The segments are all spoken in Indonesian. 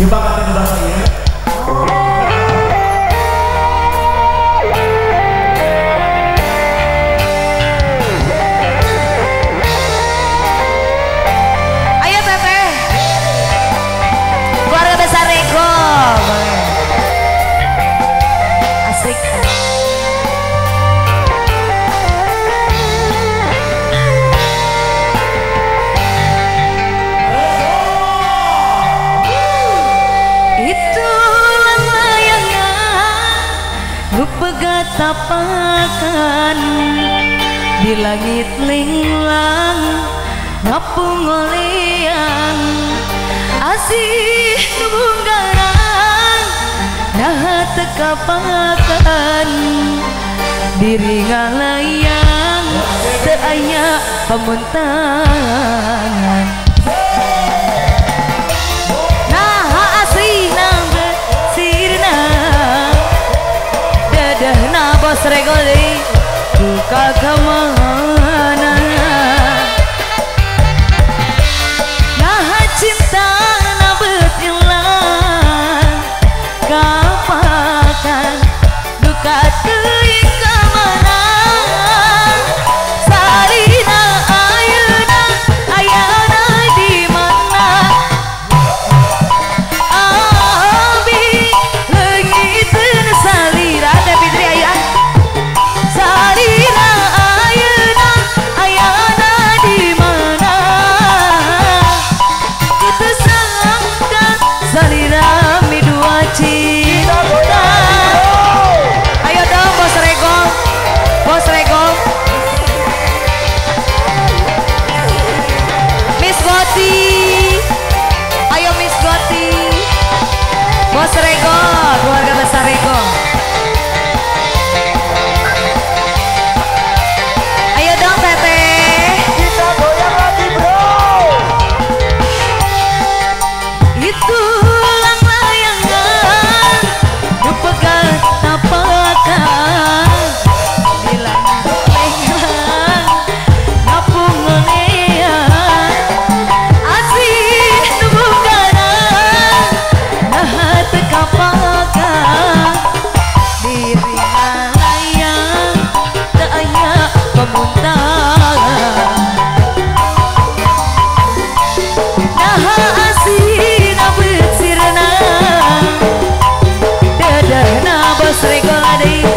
Yung makakanda kayo. sapakan. Di langit linglang ngapung oleang asih nubunggaran nah tekapakan. Diri ngalayang seayak pemuntangan regolí, tu calcamón. Wassalam. body.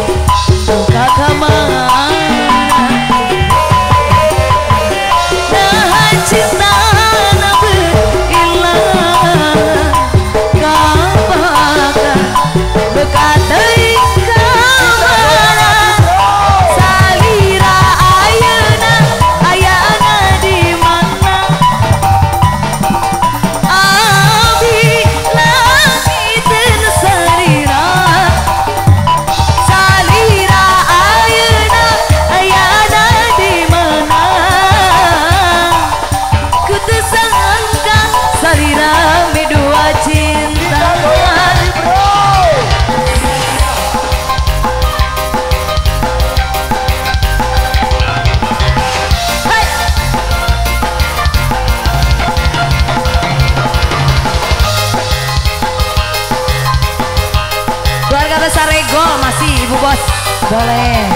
Boleh.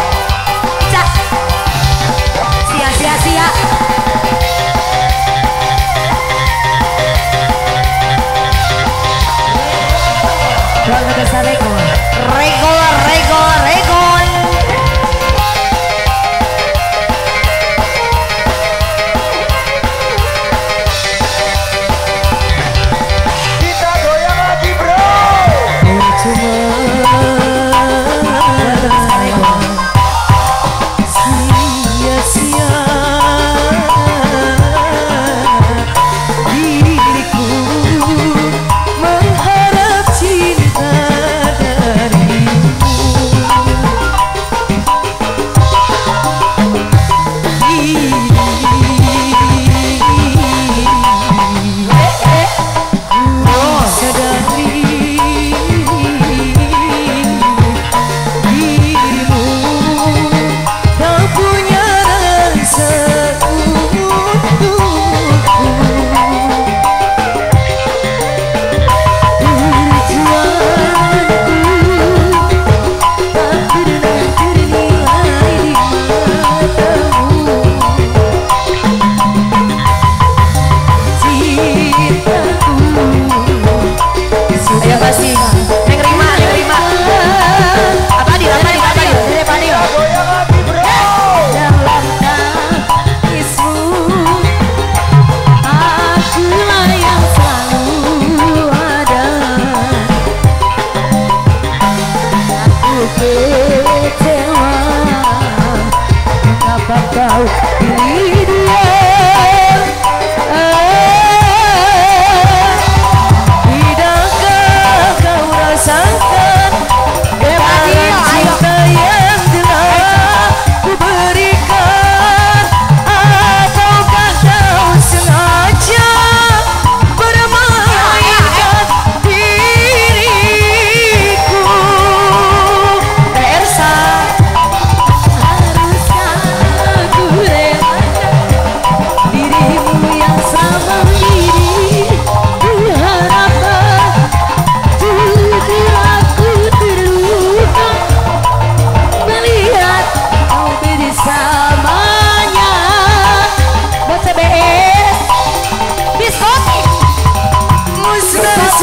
kau pilih